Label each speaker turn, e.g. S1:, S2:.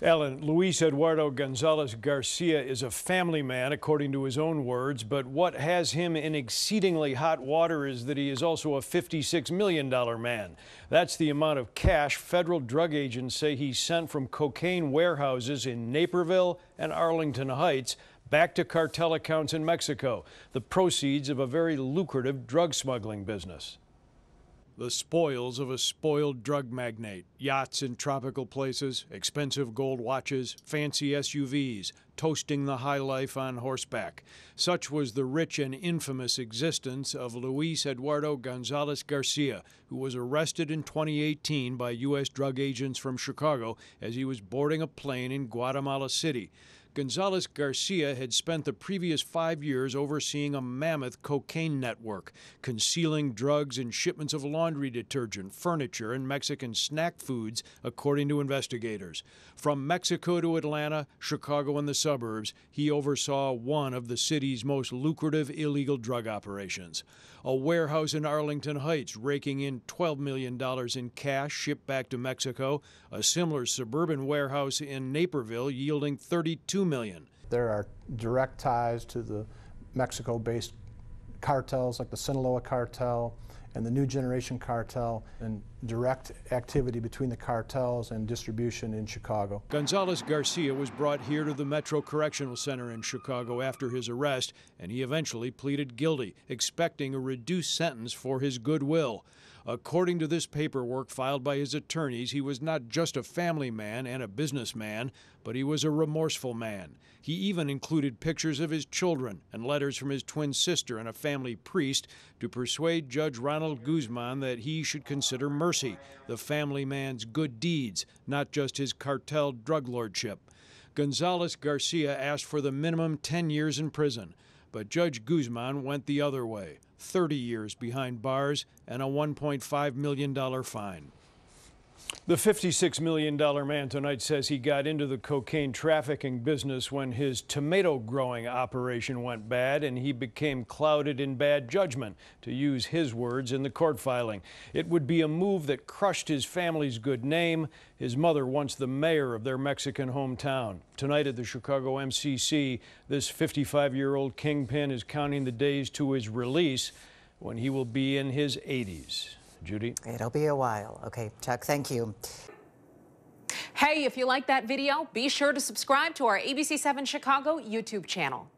S1: Alan, Luis Eduardo Gonzalez Garcia is a family man, according to his own words, but what has him in exceedingly hot water is that he is also a $56 million man. That's the amount of cash federal drug agents say he sent from cocaine warehouses in Naperville and Arlington Heights back to cartel accounts in Mexico, the proceeds of a very lucrative drug smuggling business. The spoils of a spoiled drug magnate, yachts in tropical places, expensive gold watches, fancy SUVs, toasting the high life on horseback. Such was the rich and infamous existence of Luis Eduardo Gonzalez Garcia, who was arrested in 2018 by U.S. drug agents from Chicago as he was boarding a plane in Guatemala City. Gonzalez Garcia had spent the previous five years overseeing a mammoth cocaine network, concealing drugs and shipments of laundry detergent, furniture, and Mexican snack foods, according to investigators. From Mexico to Atlanta, Chicago, and the suburbs, he oversaw one of the city's most lucrative illegal drug operations. A warehouse in Arlington Heights raking in $12 million in cash shipped back to Mexico, a similar suburban warehouse in Naperville yielding 32 million.
S2: There are direct ties to the Mexico-based cartels like the Sinaloa cartel and the New Generation cartel and direct activity between the cartels and distribution in Chicago.
S1: Gonzalez Garcia was brought here to the Metro Correctional Center in Chicago after his arrest, and he eventually pleaded guilty, expecting a reduced sentence for his goodwill. According to this paperwork filed by his attorneys, he was not just a family man and a businessman, but he was a remorseful man. He even included pictures of his children and letters from his twin sister and a family priest to persuade Judge Ronald Guzman that he should consider mercy, the family man's good deeds, not just his cartel drug lordship. Gonzalez Garcia asked for the minimum 10 years in prison. But Judge Guzman went the other way 30 years behind bars and a $1.5 million fine. The $56 million man tonight says he got into the cocaine trafficking business when his tomato growing operation went bad and he became clouded in bad judgment, to use his words in the court filing. It would be a move that crushed his family's good name, his mother once the mayor of their Mexican hometown. Tonight at the Chicago MCC, this 55 year old kingpin is counting the days to his release when he will be in his 80s. Judy?
S3: It'll be a while. Okay, Chuck, thank you.
S4: Hey, if you like that video, be sure to subscribe to our ABC7 Chicago YouTube channel.